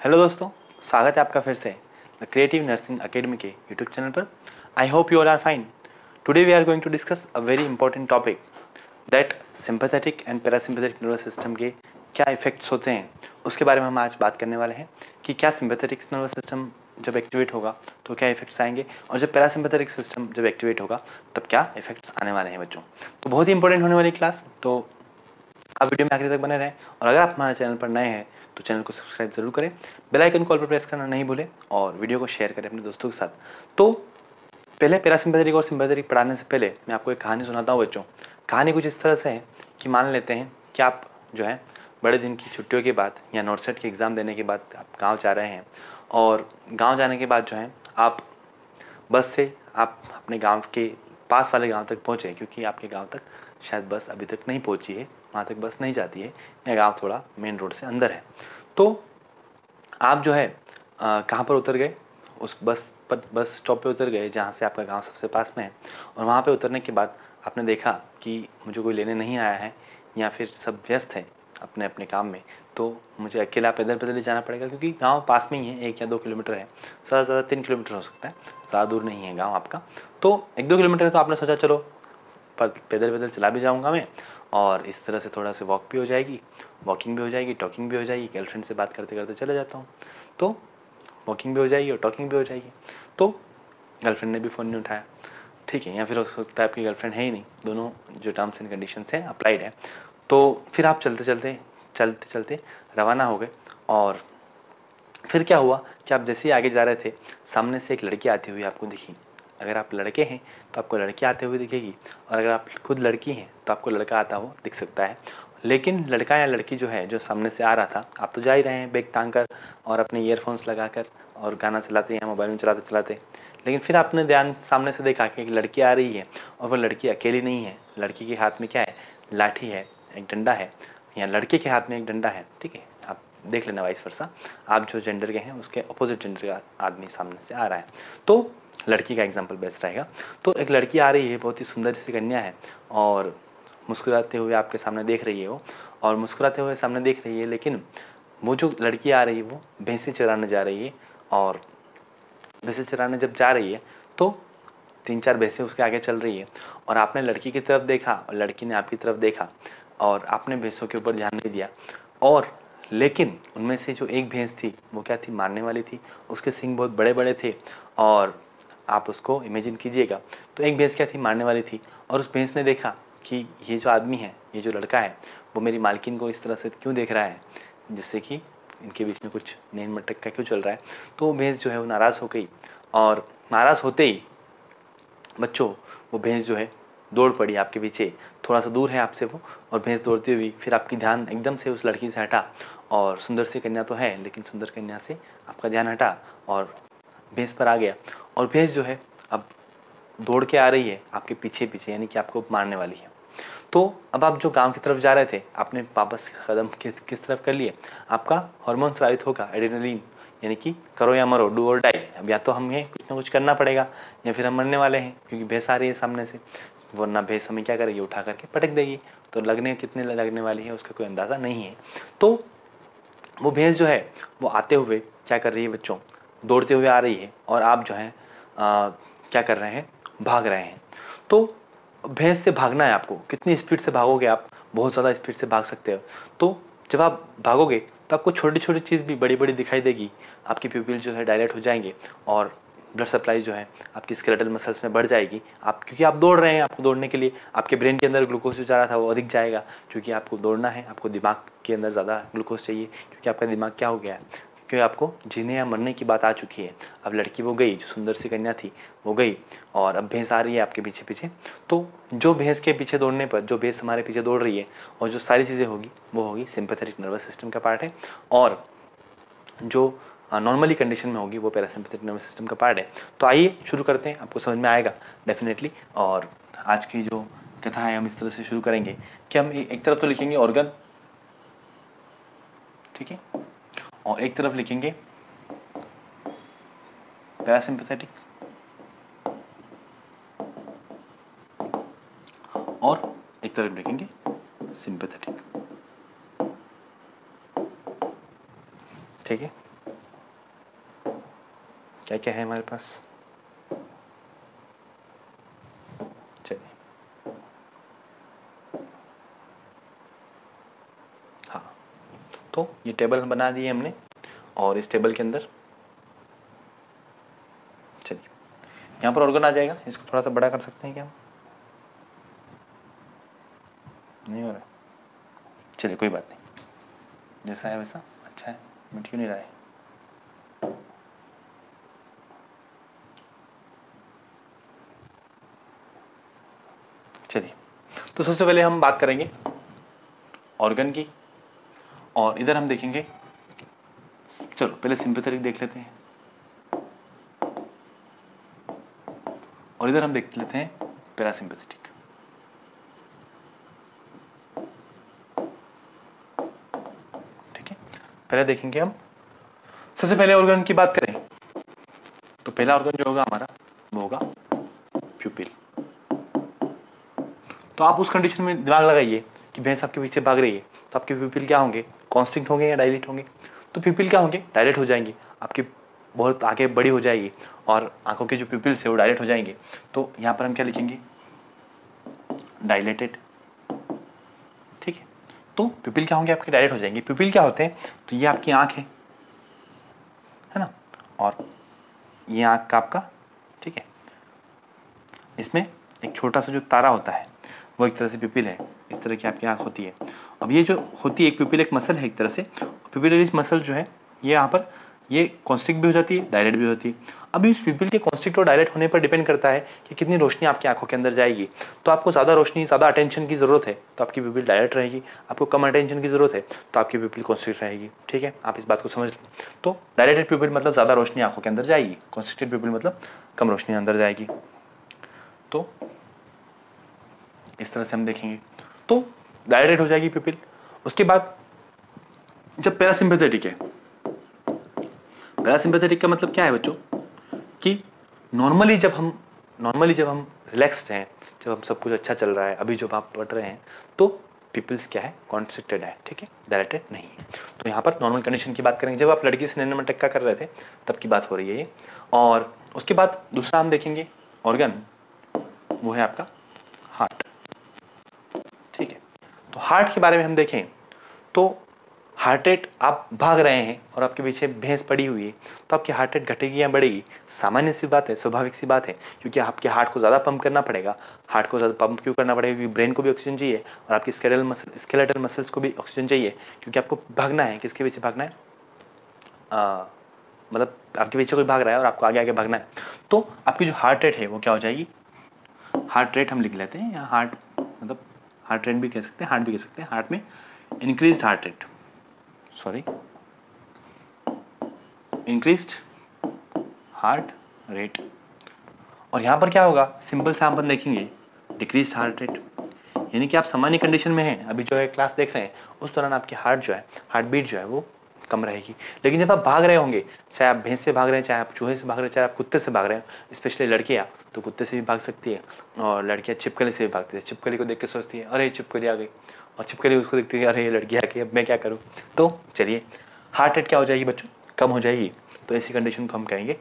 Hello दोस्तों, स्वागत है आपका फिर से द क्रिएटिव नर्सिंग अकेडमी के यूट्यूब चैनल पर। I hope you all are fine today we are going to discuss a very important topic that sympathetic and parasympathetic nervous system के क्या इफेक्ट्स होते हैं। उसके बारे में हम आज बात करने वाले हैं कि क्या सिंपैथेटिक नर्वस सिस्टम जब एक्टिवेट होगा तो क्या इफेक्ट्स आएँगे और जब पैरासिम्पैथेटिक सिस्टम जब एक्टिवेट होगा, तब क्या इफेक्ट्स आने वाले हैं बच्चों। तो बहुत ही इंपॉर्टेंट होने वाली क्लास तो आप वीडियो में आखिर तक बने रहें और अगर आप हमारे चैनल पर नए हैं तो चैनल को सब्सक्राइब ज़रूर करें। बेल आइकन कॉल पर प्रेस करना नहीं भूलें और वीडियो को शेयर करें अपने दोस्तों के साथ। तो पहले पैरा पैरासिम्पैथेटिक और सिम्पैथेटिक पढ़ाने से पहले मैं आपको एक कहानी सुनाता हूँ बच्चों। कहानी कुछ इस तरह से है कि मान लेते हैं कि आप जो है बड़े दिन की छुट्टियों के बाद या नोट सेट के एग्ज़ाम देने के बाद आप गाँव जा रहे हैं और गाँव जाने के बाद जो है आप बस से आप अपने गाँव के पास वाले गाँव तक पहुँचे, क्योंकि आपके गाँव तक शायद बस अभी तक नहीं पहुँची है, वहाँ तक बस नहीं जाती है, या गाँव थोड़ा मेन रोड से अंदर है। तो आप जो है कहाँ पर उतर गए? उस बस पर, बस स्टॉप पे उतर गए, जहाँ से आपका गाँव सबसे पास में है। और वहाँ पे उतरने के बाद आपने देखा कि मुझे कोई लेने नहीं आया है, या फिर सब व्यस्त है अपने अपने काम में। तो मुझे अकेला पैदल पैदल ही जाना पड़ेगा, क्योंकि गाँव पास में ही है, एक या दो किलोमीटर है। ज़्यादा से ज़्यादा तीन किलोमीटर हो सकता है, ज़्यादा दूर नहीं है गाँव आपका। तो एक दो किलोमीटर है तो आपने सोचा, चलो पर पैदल पैदल चला भी जाऊँगा मैं और इस तरह से थोड़ा सा वॉक भी हो जाएगी वॉकिंग भी हो जाएगी टॉकिंग भी हो जाएगी गर्लफ्रेंड से बात करते करते चले जाता हूँ। तो वॉकिंग भी हो जाएगी और टॉकिंग भी हो जाएगी। तो गर्लफ्रेंड ने भी फ़ोन नहीं उठाया। ठीक है, या फिर हो सकता है आपकी गर्लफ्रेंड है ही नहीं। दोनों जो टर्म्स एंड कंडीशन हैं अप्लाइड है। तो फिर आप चलते चलते चलते चलते रवाना हो गए और फिर क्या हुआ कि आप जैसे ही आगे जा रहे थे, सामने से एक लड़की आती हुई आपको दिखी। अगर आप लड़के हैं तो आपको लड़की आते हुए दिखेगी और अगर आप खुद लड़की हैं तो आपको लड़का आता हुआ दिख सकता है। लेकिन लड़का या लड़की जो है, जो सामने से आ रहा था, आप तो जा ही रहे हैं, बैग टांग कर और अपने ईयरफोन्स लगा कर और गाना चलाते हैं मोबाइल में चलाते चलाते। लेकिन फिर आपने ध्यान सामने से देखा कि एक लड़की आ रही है और वो लड़की अकेली नहीं है। लड़की के हाथ में क्या है? लाठी है, एक डंडा है या लड़के के हाथ में एक डंडा है, ठीक है? आप देख लेना वाइस वर्षा आप जो जेंडर के हैं, उसके अपोजिट जेंडर का आदमी सामने से आ रहा है। तो लड़की का एग्ज़ाम्पल बेस्ट रहेगा। तो एक लड़की आ रही है, बहुत ही सुंदर सी कन्या है और मुस्कुराते हुए आपके सामने देख रही है वो और मुस्कुराते हुए सामने देख रही है, लेकिन वो जो लड़की आ रही है वो भैंसे चराने जा रही है और भैंसे चराने जब जा रही है तो तीन चार भैंसें उसके आगे चल रही है और आपने लड़की की तरफ़ देखा और लड़की ने आपकी तरफ़ देखा और आपने भैंसों के ऊपर ध्यान नहीं दिया और लेकिन उनमें से जो एक भैंस थी वो क्या थी? मारने वाली थी। उसके सिंग बहुत बड़े बड़े थे और आप उसको इमेजिन कीजिएगा। तो एक भैंस क्या थी, मारने वाली थी और उस भैंस ने देखा कि ये जो आदमी है, ये जो लड़का है, वो मेरी मालकिन को इस तरह से क्यों देख रहा है, जिससे कि इनके बीच में कुछ नैन मटक का क्यों चल रहा है। तो वो भैंस जो है वो नाराज़ हो गई और नाराज़ होते ही बच्चों, वो भैंस जो है दौड़ पड़ी आपके पीछे। थोड़ा सा दूर है आपसे वो और भैंस दौड़ती हुई फिर आपकी ध्यान एकदम से उस लड़की से हटा और सुंदर सी कन्या तो है, लेकिन सुंदर कन्या से आपका ध्यान हटा और भैंस पर आ गया। और भैंस जो है, अब दौड़ के आ रही है, आपके पीछे पीछे, यानी कि आपको मारने वाली है। तो अब आप जो गाँव की तरफ़ जा रहे थे, आपने वापस कदम किस तरफ़ कर लिए? आपका हार्मोन स्रावित होगा एडिनलिन यानी कि करो या मरो डू और डाई अब या तो हमें कुछ ना कुछ करना पड़ेगा, या फिर हम मरने वाले हैं, क्योंकि भैंस आ रही है सामने से। वरना भैंस हमें क्या करेगी? उठा करके पटक देगी। तो लगने, कितने लगने वाली है, उसका कोई अंदाज़ा नहीं है। तो वो भैंस जो है, वो आते हुए क्या कर रही है बच्चों? दौड़ते हुए आ रही है, और आप जो है आ, क्या कर रहे हैं? भाग रहे हैं। तो भैंस से भागना है आपको। कितनी स्पीड से भागोगे आप? बहुत ज़्यादा स्पीड से भाग सकते हो। तो जब आप भागोगे तो आपको छोटी छोटी चीज़ भी बड़ी बड़ी दिखाई देगी। आपकी प्यूपिल जो है डायरेक्ट हो जाएँगे और ब्लड सप्लाई जो है आपकी स्केलेटल मसल्स में बढ़ जाएगी। आप क्योंकि आप दौड़ रहे हैं आपको दौड़ने के लिए। आपके ब्रेन के अंदर ग्लूकोज जो जा रहा था वो अधिक जाएगा क्योंकि आपको दौड़ना है। आपको दिमाग के अंदर ज़्यादा ग्लूकोज चाहिए क्योंकि आपका दिमाग क्या हो गया है? क्योंकि आपको जीने या मरने की बात आ चुकी है। अब लड़की वो गई, जो सुंदर सी कन्या थी, वो गई और अब भैंस आ रही है आपके पीछे पीछे तो जो भैंस के पीछे दौड़ने पर, जो भैंस हमारे पीछे दौड़ रही है और जो सारी चीज़ें होगी, वो होगी सिंपथेटिक नर्वस सिस्टम का पार्ट है और जो नॉर्मली कंडीशन में होगी, वो पैरासिम्पैथिक नर्वस सिस्टम का पार्ट है। तो आइए शुरू करते हैं, आपको समझ में आएगा डेफिनेटली और आज की जो कथा है, हम इस तरह से शुरू करेंगे कि हम एक तरफ़ तो लिखेंगे ऑर्गन ठीक है? और एक तरफ़ लिखेंगे पैरासिंपथेटिक और एक तरफ़ लिखेंगे सिंपथेटिक ठीक है? क्या क्या है हमारे पास? टेबल बना दिए हमने, और इस टेबल के अंदर, चलिए, यहाँ पर ऑर्गन आ जाएगा, इसको थोड़ा सा बड़ा कर सकते हैं क्या हम? नहीं हो रहा चलिए, कोई बात नहीं। जैसा है वैसा अच्छा है मिट क्यों नहीं रहा है? चलिए तो सबसे पहले हम बात करेंगे ऑर्गन की। और इधर हम देखेंगे। चलो, पहले सिंपैथेटिक देख लेते हैं। और इधर हम देख लेते हैं पैरासिम्पैथेटिक ठीक है? पहले देखेंगे हम। सबसे पहले ऑर्गन की बात करें। तो पहला ऑर्गन जो होगा हमारा, वो होगा प्यूपिल तो आप उस कंडीशन में दिमाग लगाइए कि भैंस आपके पीछे भाग रही है तो आपके प्यूपिल क्या होंगे? कॉन्स्टिंग होंगे या डायलेट होंगे? तो प्यूपिल क्या होंगे? डायलेट हो जाएँगे। आपकी बहुत आगे बड़ी हो जाएगी और आँखों के जो प्यूपिल्स है वो डायलेट हो जाएँगे। तो यहाँ पर हम क्या लिखेंगे? डायलेटेड ठीक है? तो प्यूपिल क्या होंगे? आपके डायलेट हो जाएँगे। प्यूपिल क्या होते हैं? तो ये आपकी आँख है। है ना? और ये आँख का आपका, ठीक है? इसमें एक छोटा सा जो तारा होता है, वो एक तरह से पिपिल है। इस तरह की आपकी आँख होती है। अब ये जो होती है एक प्यूपिल एक मसल है एक तरह से प्यूपिलरिस मसल जो है, ये यहाँ पर, ये कॉन्स्टिक भी हो जाती है डायरेक्ट भी होती है। अभी इस प्यूपिल के कॉन्स्टिक्ट और डायरेक्ट होने पर डिपेंड करता है कि कितनी रोशनी आपकी आँखों के अंदर जाएगी। तो आपको ज़्यादा रोशनी, ज़्यादा अटेंशन की ज़रूरत है तो आपकी प्यूपिल डायरेक्ट रहेगी। आपको कम अटेंशन की ज़रूरत है तो आपकी प्यूपिल कॉन्स्टिक्ट रहेगी। ठीक है? आप इस बात को समझ लें। तो डायरेक्टेड प्यूपिल मतलब ज़्यादा रोशनी आँखों के अंदर जाएगी। कॉन्स्टिक्टेड प्यूपिल मतलब कम रोशनी अंदर जाएगी। तो इस तरह से हम देखेंगे। तो डायरेक्ट हो जाएगी प्यूपिल उसके बाद जब पैरासिम्पेथेटिक है। पैरासिम्पेथेटिक का मतलब क्या है बच्चों? कि नॉर्मली जब हम नॉर्मली जब हम रिलैक्सड हैं, जब हम सब कुछ अच्छा चल रहा है, अभी जब आप पढ़ रहे हैं तो पीपल्स क्या है? कॉन्स्ट्रिक्टेड है, ठीक है? डायरेक्टेड नहीं है। तो यहाँ पर नॉर्मल कंडीशन की बात करेंगे। जब आप लड़की से नैन में टक्का कर रहे थे, तब की बात हो रही है ये। और उसके बाद दूसरा हम देखेंगे। ऑर्गन वो है आपका हार्ट ठीक है तो हार्ट के बारे में हम देखें तो हार्ट रेट आप भाग रहे हैं और आपके पीछे भैंस पड़ी हुई है तो आपकी हार्ट रेट घटेगी या बढ़ेगी? सामान्य सी बात है स्वाभाविक सी बात है क्योंकि आपके हार्ट को ज़्यादा पंप करना पड़ेगा। हार्ट को ज़्यादा पंप क्यों करना पड़ेगा? क्योंकि ब्रेन को भी ऑक्सीजन चाहिए और आपकी स्केलेटल मसल स्केलेटल मसल्स को भी ऑक्सीजन चाहिए क्योंकि आपको भागना है। किसके पीछे भागना है? आ, मतलब आपके पीछे कोई भाग रहा है और आपको आगे आगे भागना है। तो आपकी जो हार्ट रेट है वो क्या हो जाएगी? हार्ट रेट हम लिख लेते हैं या हार्ट हार्ट रेट भी कह सकते हैं हार्ट भी कह सकते हैं। हार्ट में increase heart rate sorry increase heart rate और यहाँ पर क्या होगा? सिंपल से अपन देखेंगे। डिक्रीज हार्ट रेट यानी कि आप सामान्य कंडीशन में हैं। अभी जो है क्लास देख रहे हैं, उस दौरान आपकी हार्ट जो है हार्ट बीट जो है, वो कम रहेगी। लेकिन जब आप भाग रहे होंगे, चाहे आप भैंस से भाग रहे हैं, चाहे आप चूहे से भाग रहे हैं, चाहे आप कुत्ते से भाग रहे हैं स्पेशली लड़कियाँ तो कुत्ते से भी भाग सकती है और लड़कियाँ छिपकली से भी भागती है। छिपकली को देख के सोचती है, अरे छिपकली आ गई। और छिपकली उसको देखती है अरे, ये लड़की आ गई, अब मैं क्या करूँ? तो चलिए हार्ट रेट क्या हो जाएगी बच्चों? कम हो जाएगी। तो ऐसी कंडीशन को हम कहेंगे।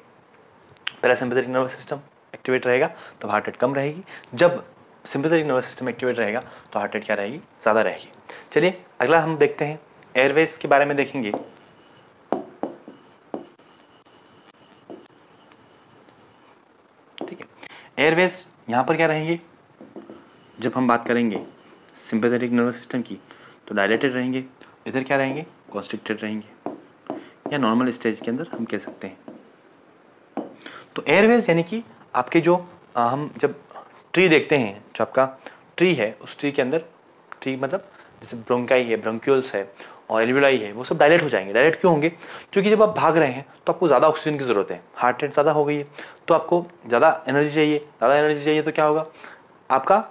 पैरासिम्पथेटिक नर्वस सिस्टम एक्टिवेट रहेगा तो हार्ट रेट कम रहेगी। जब सिंपथेटिक नर्वस सिस्टम एक्टिवेट रहेगा तो हार्ट रेट क्या रहेगी? ज़्यादा रहेगी। चलिए, अगला हम देखते हैं एयरवेज के बारे में देखेंगे ठीक है एयरवेज यहाँ पर क्या रहेंगे? जब हम बात करेंगे सिंपैथेटिक नर्वस सिस्टम की तो डायलेटेड रहेंगे। इधर क्या रहेंगे? कॉन्स्ट्रिक्टेड रहेंगे। या नॉर्मल स्टेज के अंदर हम कह सकते हैं। तो एयरवेज यानी कि आपके जो आ, हम जब ट्री देखते हैं जो आपका ट्री है उस ट्री के अंदर ट्री मतलब जैसे ब्रोंकाई है ब्रोंक्यूल्स है और एलविलाई है, वो सब डायलेट हो जाएँगे। डायलेट क्यों होंगे? क्योंकि जब आप भाग रहे हैं तो आपको ज़्यादा ऑक्सीजन की ज़रूरत है। हार्ट रेट ज़्यादा हो गई है तो आपको ज़्यादा एनर्जी चाहिए। ज़्यादा एनर्जी चाहिए तो क्या होगा? आपका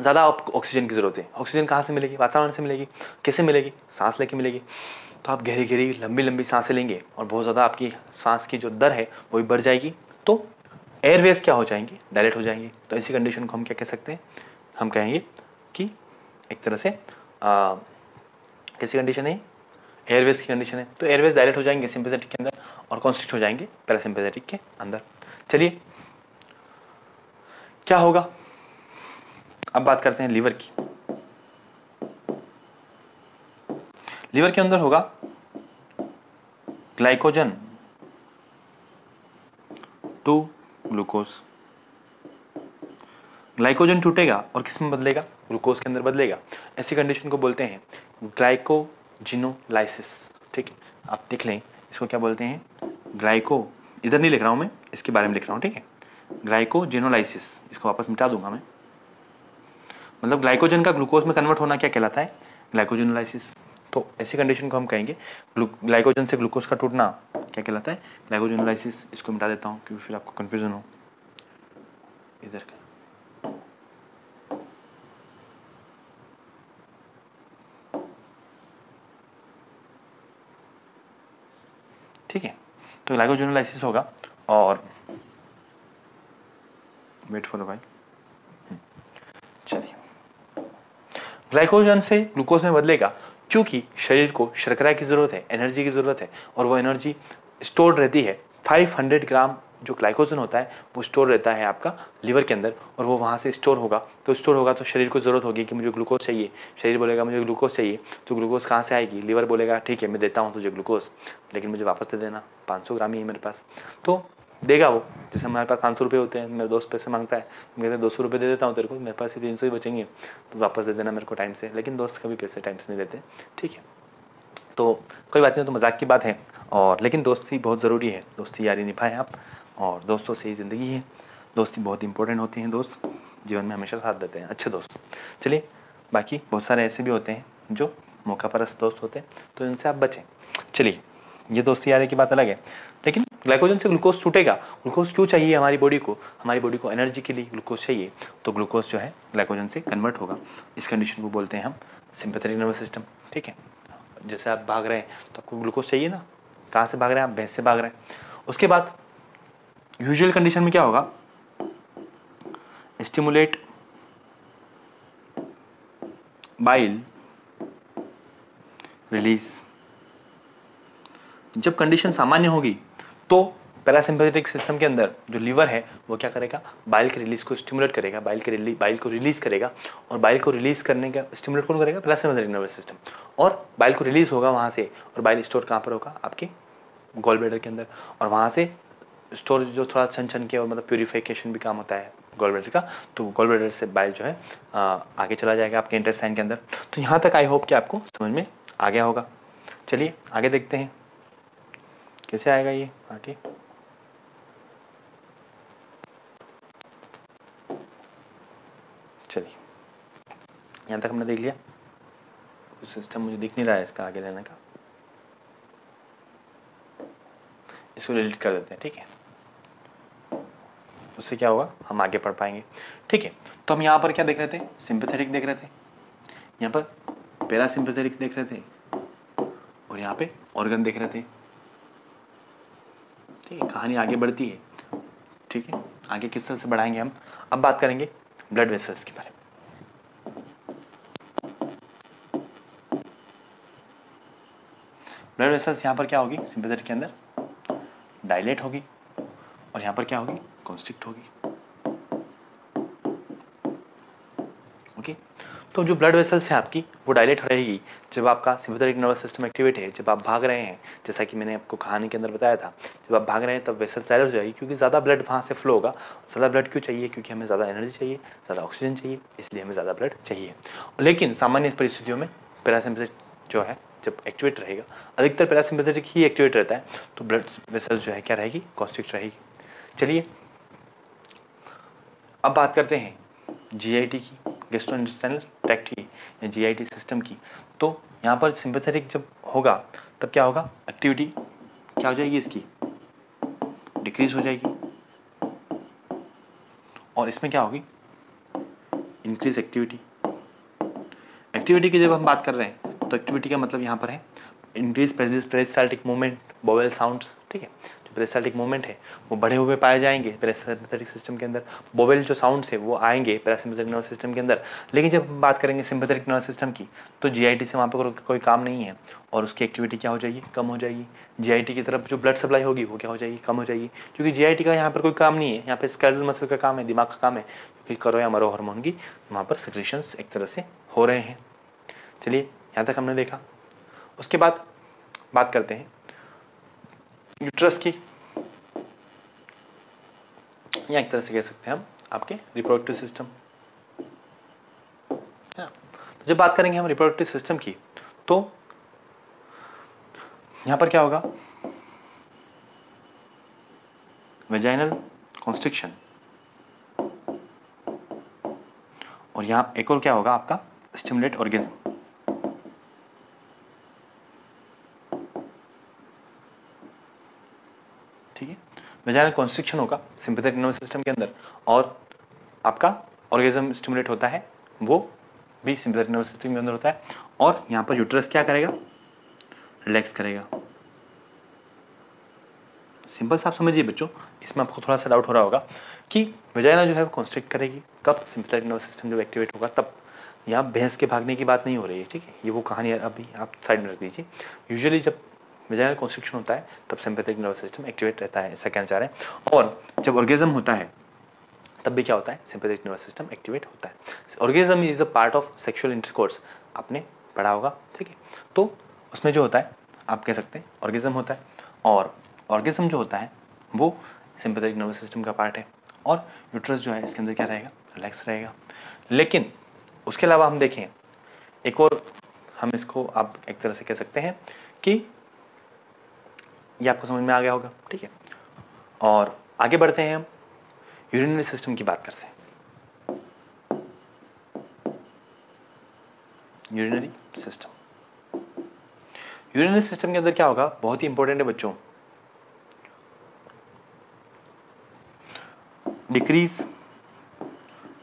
ज़्यादा आपको ऑक्सीजन की ज़रूरत है। ऑक्सीजन कहाँ से मिलेगी? वातावरण से मिलेगी। कैसे मिलेगी? सांस लेके मिलेगी। तो आप गहरी गहरी लंबी लंबी साँसें लेंगे और बहुत ज़्यादा आपकी सांस की जो दर है, वो भी बढ़ जाएगी। तो एयरवेज क्या हो जाएँगे? डायलेट हो जाएँगे। तो ऐसी कंडीशन को हम क्या कह सकते हैं? हम कहेंगे कि एक तरह से कैसी कंडीशन है एयरवेज की कंडीशन है। तो एयरवेज डायरेक्ट हो जाएँगे सिंपैथेटिक के अंदर और कॉन्स्ट्रिक्ट हो जाएँगे पैरासिम्पैथेटिक के अंदर। चलिए, क्या होगा? अब बात करते हैं लीवर की। लीवर के अंदर होगा ग्लाइकोजन टू ग्लूकोज ग्लाइकोजन टूटेगा और किसमें बदलेगा? ग्लूकोज के अंदर बदलेगा। ऐसी कंडीशन को बोलते हैं ग्लाइकोजिनोलाइसिस। ठीक है? आप देख लें, इसको क्या बोलते हैं? ग्लाइको, इधर नहीं लिख रहा हूँ मैं, इसके बारे में लिख रहा हूँ, ठीक है? ग्लाइकोजिनोलाइसिस, इसको वापस मिटा दूँगा मैं। मतलब ग्लाइकोजन का ग्लूकोज में कन्वर्ट होना क्या कहलाता है? ग्लाइकोजिनोलाइसिस। तो ऐसी कंडीशन को हम कहेंगे ग्लाइकोजन से ग्लूकोज का टूटना क्या कहलाता है? ग्लाइकोजिनोलाइसिस, इसको मिटा देता हूँ, क्योंकि फिर आपको कन्फ्यूज़न हो। इधर का। ठीक है तो ग्लाइकोजिनोलाइसिस होगा और वेट फॉर भाई चलिए। ग्लाइकोजन से ग्लूकोज में बदलेगा क्योंकि शरीर को शर्करा की ज़रूरत है, एनर्जी की ज़रूरत है और वो एनर्जी स्टोर्ड रहती है। 500 ग्राम जो ग्लाइकोजन होता है, वो स्टोर रहता है आपका लिवर के अंदर और वो वहाँ से स्टोर होगा। तो स्टोर होगा तो शरीर को ज़रूरत होगी कि मुझे ग्लूकोज चाहिए। शरीर बोलेगा, मुझे ग्लूकोज चाहिए। तो ग्लूकोज कहाँ से आएगी? लिवर बोलेगा, ठीक है, मैं देता हूँ तुझे ग्लूकोज लेकिन मुझे वापस दे देना। पाँच सौ ग्राम ही है मेरे पास। तो देगा वो। जैसे हमारे पास पाँच सौ रुपये होते हैं, मेरे दोस्त पैसे माँगता है। मैं कहते दो सौ रुपये दे देता हूँ तेरे को, मेरे पास ही तीन सौ ही बचेंगे। तो वापस दे देना मेरे को टाइम से, लेकिन दोस्त कभी पैसे टाइम से नहीं देते। ठीक है। तो कोई बात नहीं तो मज़ाक की बात है। और लेकिन दोस्ती बहुत ज़रूरी है। दोस्ती यारी निभाएँ आप। और दोस्तों से ही ज़िंदगी है। दोस्ती बहुत इंपॉर्टेंट होती हैं दोस्त। जीवन में हमेशा साथ देते हैं। अच्छे दोस्त। चलिए, बाकी बहुत सारे ऐसे भी होते हैं जो मौका परस्त दोस्त होते हैं तो इनसे आप बचें। चलिए, ये दोस्ती यारी की बात अलग है। लेकिन ग्लाइकोजन से ग्लूकोज टूटेगा ग्लूकोज क्यों चाहिए हमारी बॉडी को? हमारी बॉडी को एनर्जी के लिए ग्लूकोज चाहिए। तो ग्लूकोज जो है ग्लाइकोजन से कन्वर्ट होगा। इस कंडीशन को बोलते हैं हम सिंपैथेटिक नर्वस सिस्टम ठीक है? जैसे आप भाग रहे हैं तो आपको ग्लूकोज चाहिए ना? कहाँ से भाग रहे हैं आप? भैंस से भाग रहे हैं। उसके बाद यूजुअल कंडीशन में क्या होगा? स्टिमुलेट बाइल रिलीज़ जब कंडीशन सामान्य होगी तो पैरासिम्पैथेटिक सिस्टम के अंदर जो लीवर है, वो क्या करेगा? बाइल के रिलीज़ को स्टिमुलेट करेगा। बाइल के रिलीज़ बाइल को रिलीज़ करेगा और बाइल को रिलीज़ करने का स्टिमुलेट कौन करेगा? पैरासिम्पैथेटिक नर्वस सिस्टम और बाइल को रिलीज़ होगा वहाँ से और बाइल स्टोर कहाँ पर होगा? आपके गोल ब्लेडर के अंदर और वहाँ से स्टोर जो थोड़ा छन छन के और मतलब प्योरीफिकेशन भी काम होता है गोल ब्लेडर का तो गोल ब्लेडर से बाइल जो है आ, आगे चला जाएगा आपके इंटेस्टाइन के अंदर। तो यहाँ तक आई होप कि आपको समझ में आ गया होगा। चलिए आगे देखते हैं। कैसे आएगा ये? आगे। चलिए। यहाँ तक हमने देख लिया। सिस्टम मुझे दिख नहीं रहा है इसका आगे लेने का। इसको डिलीट कर देते हैं ठीक है? उससे क्या होगा? हम आगे पढ़ पाएँगे। ठीक है तो हम यहाँ पर क्या देख रहे थे? सिंपथेटिक देख रहे थे। यहाँ पर पैरासिम्पैथेटिक देख रहे थे। और यहाँ पे ऑर्गन देख रहे थे। ठीक है, कहानी आगे बढ़ती है। ठीक है, आगे किस तरह से बढ़ाएँगे हम? अब बात करेंगे ब्लड वेसल्स के बारे में। ब्लड वेसल्स यहाँ पर क्या होगी? सिंपथेटिक के अंदर डायलेट होगी। और यहाँ पर क्या होगी? कॉन्स्ट्रिक्ट होगी। ओके तो जो ब्लड वेसल्स हैं आपकी, वो डायलेट रहेगी जब आपका सिंपैथेटिक नर्वस सिस्टम एक्टिवेट है, जब आप भाग रहे हैं। जैसा कि मैंने आपको कहानी के अंदर बताया था, जब आप भाग रहे हैं तब वेसल्स डायलेट हो जाएगी क्योंकि ज़्यादा ब्लड वहाँ से फ्लो होगा ज़्यादा ब्लड क्यों चाहिए? क्योंकि हमें ज़्यादा एनर्जी चाहिए, ज़्यादा ऑक्सीजन चाहिए, इसलिए हमें ज़्यादा ब्लड चाहिए। लेकिन सामान्य परिस्थितियों में पैरासिम्पैथेटिक जो है, जब एक्टिवेट रहेगा, अधिकतर पैरासिम्पैथेटिक ही एक्टिवेट रहता है तो ब्लड वेसल्स जो है क्या रहेगी? कॉन्स्ट्रिक्ट रहेगी। चलिए, अब बात करते हैं जीआईटी की गेस्ट्रोइंटेस्टाइनल ट्रैक्ट की, या जीआईटी सिस्टम की। तो यहाँ पर सिंपैथेटिक जब होगा, तब क्या होगा? एक्टिविटी क्या हो जाएगी इसकी? डिक्रीज हो जाएगी। और इसमें क्या होगी? इंक्रीज एक्टिविटी एक्टिविटी की जब हम बात कर रहे हैं तो एक्टिविटी का मतलब यहाँ पर है इंक्रीज प्रेजिस पेरिस्टाल्टिक मूवमेंट बोवेल साउंड ठीक है? जो मूवमेंट है, वो बढ़े हुए पाए जाएँगे पैरासिम्पथेटिक सिस्टम के अंदर। बोवेल जो साउंड्स है, वो आएँगे पैरासिम्पथेटिक नर्वस सिस्टम के अंदर। लेकिन जब हम बात करेंगे सिम्पथेटिक नर्वस सिस्टम की तो जीआईटी से वहाँ पर कोई काम नहीं है। और उसकी एक्टिविटी क्या हो जाएगी? कम हो जाएगी। जीआईटी की तरफ़ जो ब्लड सप्लाई होगी, वो क्या हो जाएगी? कम हो जाएगी। क्योंकि जीआईटी का यहाँ पर कोई काम नहीं है। यहाँ पर स्केलेटल मसल का काम है, दिमाग का काम है। क्योंकि करो या मरो हार्मोन की वहाँ पर सिक्रेशंस एक तरह से हो रहे हैं। चलिए, यहाँ तक हमने देखा। उसके बाद बात करते हैं। यूट्रस की। या एक तरह से कह सकते हैं हम, आपके रिप्रोडक्टिव सिस्टम तो जब बात करेंगे हम रिप्रोडक्टिव सिस्टम की तो यहाँ पर क्या होगा? वेजाइनल कॉन्स्ट्रिक्शन और यहाँ एक और क्या होगा? आपका स्टिमुलेट ऑर्गेजम वेजाइनल कॉन्स्ट्रिक्शन होगा सिंपथेटिक नर्वस सिस्टम के अंदर। और आपका ऑर्गेजम स्टिमुलेट होता है, वो भी सिंपथेटिक नर्वस सिस्टम के अंदर होता है। और यहाँ पर यूट्रस क्या करेगा? रिलैक्स करेगा। सिंपल सा आप समझिए बच्चों, इसमें आपको थोड़ा सा डाउट हो रहा होगा कि वेजाइना जो है वो कॉन्स्ट्रिक्ट करेगी। कब सिंपथेटिक नर्वस सिस्टम जब एक्टिवेट होगा, तब। यहाँ भैंस के भागने की बात नहीं हो रही है, ठीक है? ये वो कहानी अभी आप साइड में रख दीजिए। यूजुअली जब वेजाइनल कॉन्स्ट्रिक्शन होता है, तब सिंपैथिक नर्वस सिस्टम एक्टिवेट रहता है, ऐसा कहना चाह रहे हैं। और जब ऑर्गेजम होता है, तब भी क्या होता है? सिंपैथिक नर्वस सिस्टम एक्टिवेट होता है। Orgasm is a part of sexual intercourse आपने पढ़ा होगा, ठीक है? तो उसमें जो होता है, आप कह सकते हैं ऑर्गेजम होता है। और ऑर्गेजम जो होता है, वो सिंपैथिक नर्वस सिस्टम का पार्ट है। और यूट्रस जो है, इसके अंदर क्या रहेगा? रिलैक्स रहेगा। लेकिन उसके अलावा हम देखें, एक और हम इसको आप एक तरह से कह सकते हैं कि ये आपको समझ में आ गया होगा, ठीक है? और आगे बढ़ते हैं हम यूरिनरी सिस्टम की बात करते हैं। यूरिनरी सिस्टम यूरिनरी सिस्टम के अंदर क्या होगा? बहुत ही इंपॉर्टेंट है बच्चों। Decrease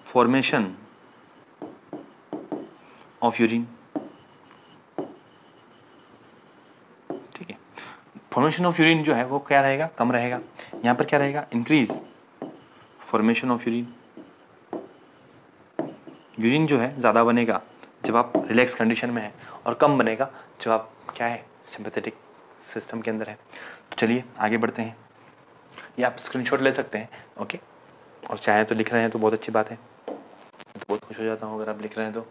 formation of urine formation of urine जो है, वो क्या रहेगा? कम रहेगा। यहाँ पर क्या रहेगा? Increase formation of urine urine जो है, ज़्यादा बनेगा जब आप रिलैक्स कंडीशन में है और कम बनेगा जब आप क्या है सिंपथेटिक सिस्टम के अंदर है। तो चलिए, आगे बढ़ते हैं। ये आप स्क्रीनशॉट ले सकते हैं ओके और चाहे तो लिख रहे हैं तो बहुत अच्छी बात है। तो बहुत खुश हो जाता हूँ अगर आप लिख रहे हैं तो।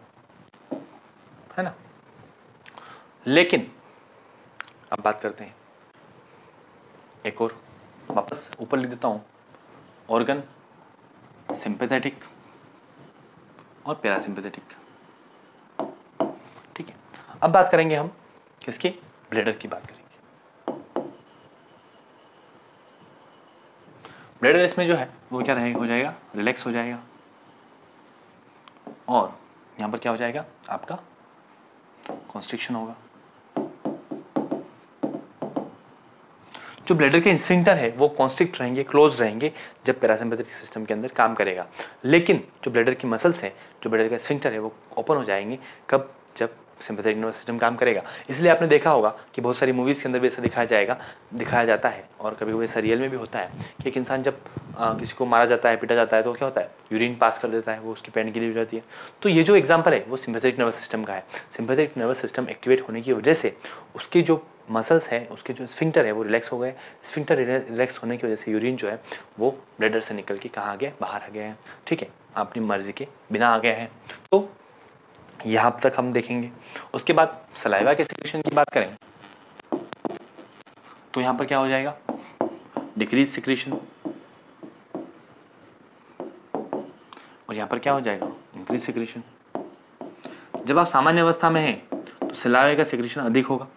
है ना? लेकिन, अब बात करते हैं। एक और वापस ऊपर लिख देता हूँ। ऑर्गन सिंपैथेटिक और पैरासिम्पैथेटिक ठीक है, अब बात करेंगे हम किसकी? ब्लेडर की बात करेंगे। ब्लेडर इसमें जो है, वो क्या रहेगा, हो जाएगा रिलैक्स हो जाएगा। और यहाँ पर क्या हो जाएगा? आपका कॉन्स्ट्रिक्शन होगा। जो ब्लडर के इंस्फिंक्टर है वो कॉन्स्ट्रिक्ट रहेंगे क्लोज रहेंगे जब पैरासिम्पैथिक सिस्टम के अंदर काम करेगा। लेकिन जो ब्लडर की मसल्स हैं जो ब्लडर का स्फिंक्टर है वो ओपन हो जाएँगे कब? जब सिंपैथेटिक नर्वस सिस्टम काम करेगा। इसलिए आपने देखा होगा कि बहुत सारी मूवीज़ के अंदर भी ऐसा दिखाया जाएगा दिखाया जाता है और कभी कभी ऐसा रियल में भी होता है कि एक इंसान जब आ, किसी को मारा जाता है पिटा जाता है तो क्या होता है? यूरिन पास कर देता है वो उसकी पेन के लिए हो जाती है। तो ये जो एग्ज़ाम्पल है वो सिंपैथेटिक नर्वस सिस्टम का है। सिंपैथेटिक नर्वस सिस्टम एक्टिवेट होने की वजह से उसकी जो मसल्स हैं, उसके जो स्फिंक्टर है, वो रिलैक्स हो गए। स्फिंक्टर रिलैक्स होने की वजह से यूरिन जो है, वो ब्लडर से निकल के कहाँ आ गया? बाहर आ गया है। ठीक है? अपनी मर्ज़ी के बिना आ गया है। तो यहाँ तक हम देखेंगे। उसके बाद सलाइवा के सिक्रेशन की बात करें तो यहाँ पर क्या हो जाएगा? डिक्रीज सिक्रेशन और यहाँ पर क्या हो जाएगा? इंक्रीज सिक्रेशन जब आप सामान्य अवस्था में हैं तो सलाइवा का सिक्रेशन अधिक होगा।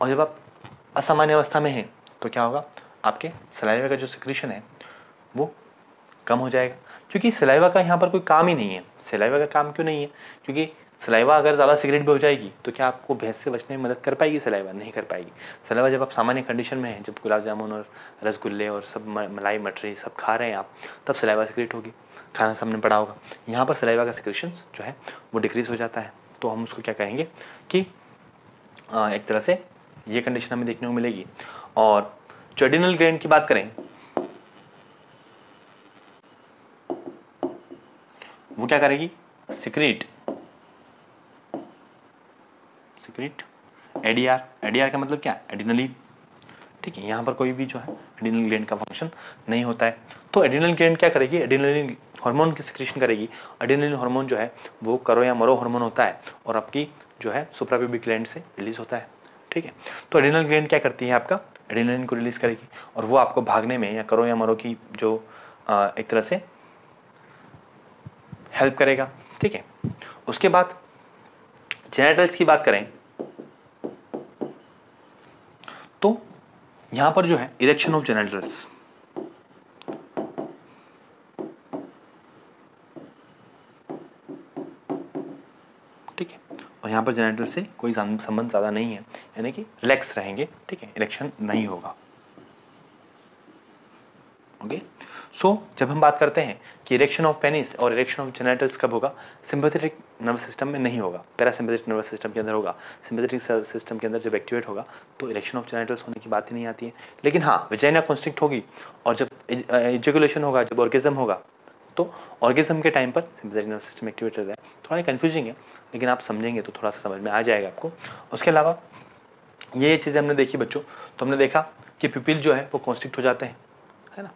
और जब आप असामान्य अवस्था में हैं तो क्या होगा? आपके सलाइवा का जो सिक्रेशन है, वो कम हो जाएगा। क्योंकि सलाइवा का यहाँ पर कोई काम ही नहीं है। सलाइवा का काम क्यों नहीं है? क्योंकि सलाइवा अगर ज़्यादा सिगरेट भी हो जाएगी तो क्या आपको भैंस से बचने में मदद कर पाएगी सलाइवा नहीं कर पाएगी। सलाइवा जब आप सामान्य कंडीशन में हैं, जब गुलाब जामुन और रसगुल्ले और सब मलाई मटरी सब खा रहे हैं आप, तब सलाइवा सिगरेट होगी। खाना सामने पड़ा होगा। यहाँ पर सलाइवा का सिक्रेशन जो है, वो डिक्रीज़ हो जाता है। तो हम उसको क्या कहेंगे कि एक तरह से ये कंडीशन हमें देखने को मिलेगी। और जो एडिनल ग्लैंड की बात करें, वो क्या करेगी? सिक्रीट सिक्रीट एडीआर एडीआर का मतलब क्या? एडिनली ठीक है, यहाँ पर कोई भी जो है एडिनल ग्लैंड का फ़ंक्शन नहीं होता है। तो एडिनल ग्लैंड क्या करेगी? एडिनल हार्मोन की सिक्रेशन करेगी। एडिनल हार्मोन जो है, वो करो या मरो हार्मोन होता है और आपकी जो है सुप्राप्यूबिक ग्लैंड से रिलीज़ होता है। ठीक है? तो एडिनल ग्लैंड क्या करती है आपका? एडिनलिन को रिलीज़ करेगी और वो आपको भागने में या करो या मरो की जो एक तरह से हेल्प करेगा। ठीक है? उसके बाद जेनेटल्स की बात करें तो यहाँ पर जो है इरेक्शन ऑफ़ जेनेटल्स ठीक है? और यहाँ पर जेनेटल से कोई संबंध ज़्यादा नहीं है। यानी कि रिलैक्स रहेंगे, ठीक है? इलेक्शन नहीं होगा। ओके? सो जब हम बात करते हैं कि इरेक्शन ऑफ़ पेनिस और इरेक्शन ऑफ़ जेनेटल्स कब होगा सिंपैथेटिक नर्वस सिस्टम में नहीं होगा। पैरासिम्पैथेटिक नर्वस सिस्टम के अंदर होगा। सिंपैथेटिक सिस्टम के अंदर जब एक्टिवेट होगा तो इरेक्शन ऑफ़ जेनेटल्स होने की बात ही नहीं आती है। लेकिन हाँ विजाइना कॉन्स्ट्रिक्ट होगी और जब एजुकुलेशन होगा, जब ऑर्गेजम होगा तो ऑर्गेजम के टाइम पर सिंपैथेटिक नर्वस सिस्टम एक्टिवेट रहता है। थोड़ा कन्फ्यूजिंग है, लेकिन आप समझेंगे तो थोड़ा सा समझ में आ जाएगा आपको। उसके अलावा ये चीज़ें हमने देखी बच्चों। तो हमने देखा कि पिपिल जो है, वो कॉन्स्ट्रिक्ट हो जाते हैं, है ना?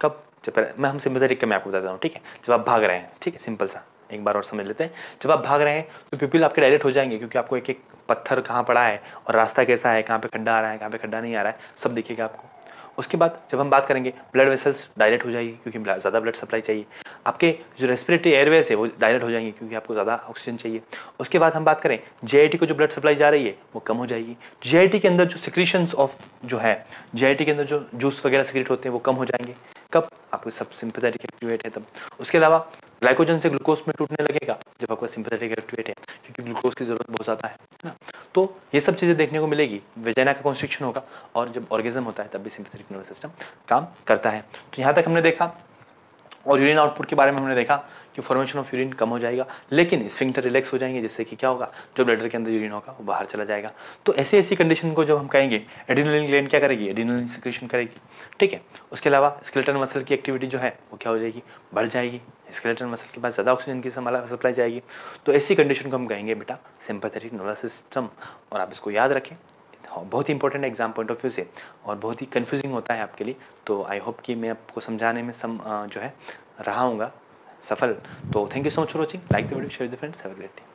कब? जब मैं हम सिंपल तरीके में आपको बताता हूँ, ठीक है? जब आप भाग रहे हैं, ठीक है? सिंपल सा, एक बार और समझ लेते हैं। जब आप भाग रहे हैं तो पिपिल आपके डायरेक्ट हो जाएँगे, क्योंकि आपको एक एक पत्थर कहाँ पड़ा है और रास्ता कैसा है, कहाँ पे खड्डा आ रहा है, कहाँ पे खड्डा नहीं आ रहा है, सब दिखेगा आपको। उसके बाद जब हम बात करेंगे ब्लड वेसल्स डायरेक्ट हो जाएगी क्योंकि ज़्यादा ब्लड सप्लाई चाहिए। आपके जो रेस्पिरेटरी एयरवेज है, वो डायरेक्ट हो जाएँगे क्योंकि आपको ज़्यादा ऑक्सीजन चाहिए। उसके बाद हम बात करें जे को जो ब्लड सप्लाई जा रही है, वो कम हो जाएगी। जे के अंदर जो सिक्रीशंस ऑफ़ जो है जे के अंदर जो जूस वगैरह सिक्रेट होते हैं, वो कम हो जाएँगे। कब आपको सब सिंपथेटिक एक्टिवेट है तब। उसके अलावा ग्लाइकोजन से ग्लूकोज में टूटने लगेगा जब आपका सिंपथेटिक एक्टिवेट है, क्योंकि ग्लूकोज की ज़रूरत बहुत ज़्यादा है ना? तो ये सब चीज़ें देखने को मिलेगी वेजाइना का कॉन्स्ट्रिक्शन होगा और जब ऑर्गेजम होता है तब भी सिंपथेटिक नर्वस सिस्टम काम करता है। तो यहाँ तक हमने देखा और यूरिन आउटपुट के बारे में हमने देखा कि फॉर्मेशन ऑफ़ यूरिन कम हो जाएगा, लेकिन स्फिंक्टर रिलैक्स हो जाएँगे, जिससे कि क्या होगा जो ब्लडर के अंदर यूरिन होगा, वो बाहर चला जाएगा। तो ऐसी ऐसी कंडीशन को जब हम कहेंगे एडिनलिन ग्लैंड क्या करेगी? एडिनलिन सिक्रेशन करेगी। ठीक है? उसके अलावा स्केलेटन मसल की एक्टिविटी जो है, वो क्या हो जाएगी? बढ़ जाएगी। स्केलेटन मसल के पास ज़्यादा ऑक्सीजन की सप्लाई जाएगी। तो ऐसी कंडीशन को हम कहेंगे, बेटा सिंपैथेटिक नर्वस सिस्टम और आप इसको याद रखें। बहुत ही important exam point of view से। और बहुत ही कन्फ्यूजिंग होता है आपके लिए। तो आई होप कि मैं आपको समझाने में सम जो है, रहा हूँ सफल। तो thank you so much for watching like the video share the friends have great day